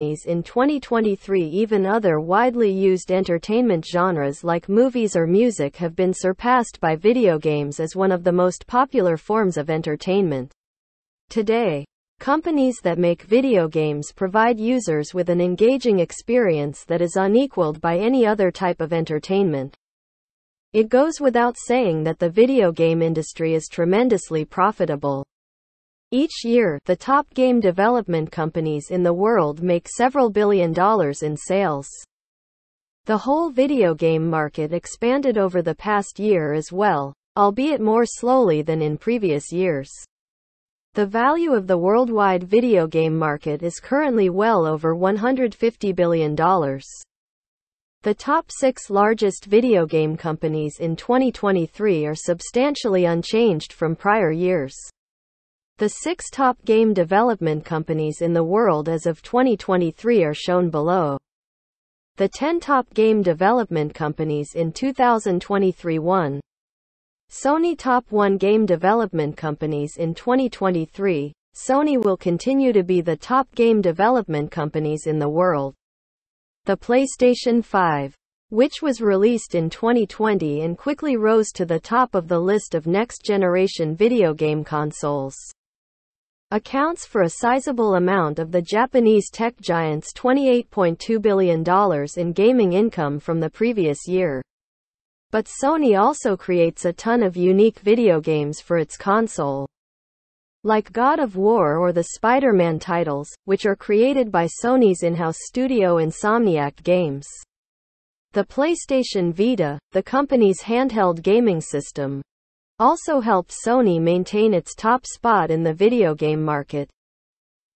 in 2023 even other widely used entertainment genres like movies or music have been surpassed by video games as one of the most popular forms of entertainment. Today, companies that make video games provide users with an engaging experience that is unequaled by any other type of entertainment. It goes without saying that the video game industry is tremendously profitable. Each year, the top game development companies in the world make several billion dollars in sales. The whole video game market expanded over the past year as well, albeit more slowly than in previous years. The value of the worldwide video game market is currently well over $150 billion. The top six largest video game companies in 2023 are substantially unchanged from prior years. The six top game development companies in the world as of 2023 are shown below. The 10 top game development companies in 2023 1. Sony Top 1 Game Development Companies in 2023. Sony will continue to be the top game development companies in the world. The PlayStation 5, which was released in 2020 and quickly rose to the top of the list of next generation video game consoles accounts for a sizable amount of the Japanese tech giant's $28.2 billion in gaming income from the previous year. But Sony also creates a ton of unique video games for its console. Like God of War or the Spider-Man titles, which are created by Sony's in-house studio Insomniac Games. The PlayStation Vita, the company's handheld gaming system, also helps Sony maintain its top spot in the video game market.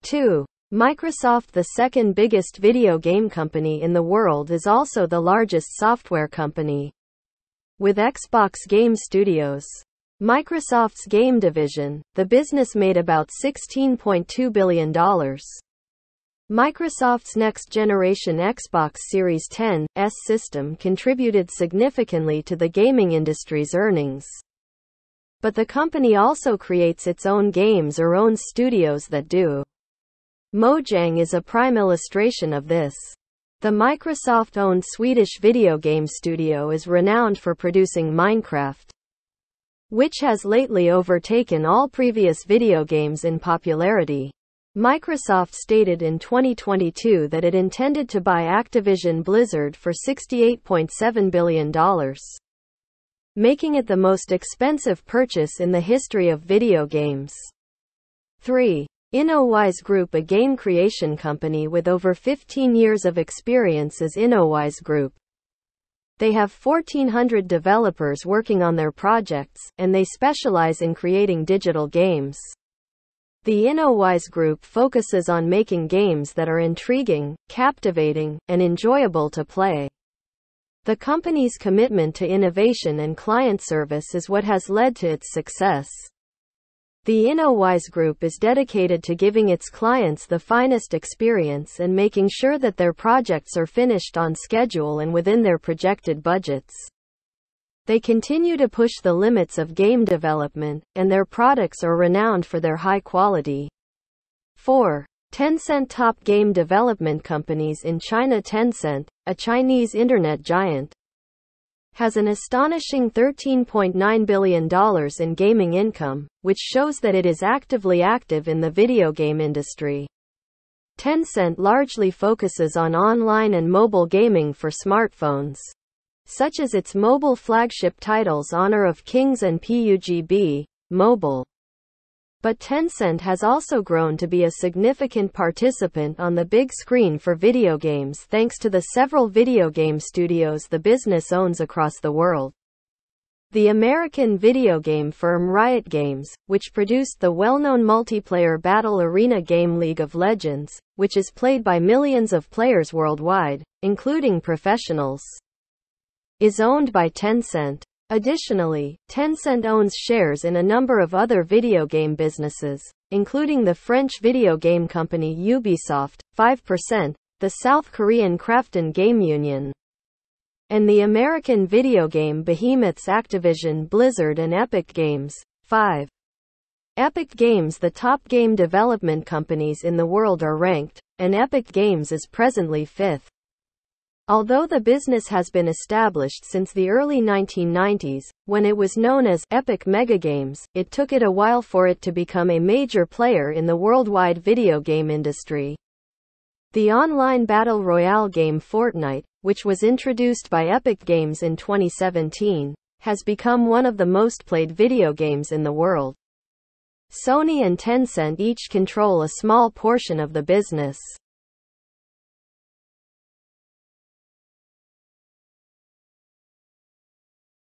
2. Microsoft, the second biggest video game company in the world, is also the largest software company. With Xbox Game Studios, Microsoft's game division, the business made about $16.2 billion. Microsoft's next generation Xbox Series 10 S system contributed significantly to the gaming industry's earnings. But the company also creates its own games or owns studios that do. Mojang is a prime illustration of this. The Microsoft owned Swedish video game studio is renowned for producing Minecraft, which has lately overtaken all previous video games in popularity. Microsoft stated in 2022 that it intended to buy Activision Blizzard for $68.7 billion making it the most expensive purchase in the history of video games. 3. InnoWise Group A game creation company with over 15 years of experience is InnoWise Group. They have 1,400 developers working on their projects, and they specialize in creating digital games. The InnoWise Group focuses on making games that are intriguing, captivating, and enjoyable to play. The company's commitment to innovation and client service is what has led to its success. The InnoWise Group is dedicated to giving its clients the finest experience and making sure that their projects are finished on schedule and within their projected budgets. They continue to push the limits of game development, and their products are renowned for their high quality. 4. Tencent top game development companies in China Tencent, a Chinese internet giant, has an astonishing $13.9 billion in gaming income, which shows that it is actively active in the video game industry. Tencent largely focuses on online and mobile gaming for smartphones, such as its mobile flagship titles Honor of Kings and PUBG Mobile. But Tencent has also grown to be a significant participant on the big screen for video games thanks to the several video game studios the business owns across the world. The American video game firm Riot Games, which produced the well-known multiplayer battle arena game League of Legends, which is played by millions of players worldwide, including professionals, is owned by Tencent. Additionally, Tencent owns shares in a number of other video game businesses, including the French video game company Ubisoft, 5%, the South Korean Krafton Game Union, and the American video game behemoths Activision Blizzard and Epic Games, 5. Epic Games The top game development companies in the world are ranked and Epic Games is presently fifth. Although the business has been established since the early 1990s, when it was known as Epic Megagames, it took it a while for it to become a major player in the worldwide video game industry. The online battle royale game Fortnite, which was introduced by Epic Games in 2017, has become one of the most played video games in the world. Sony and Tencent each control a small portion of the business.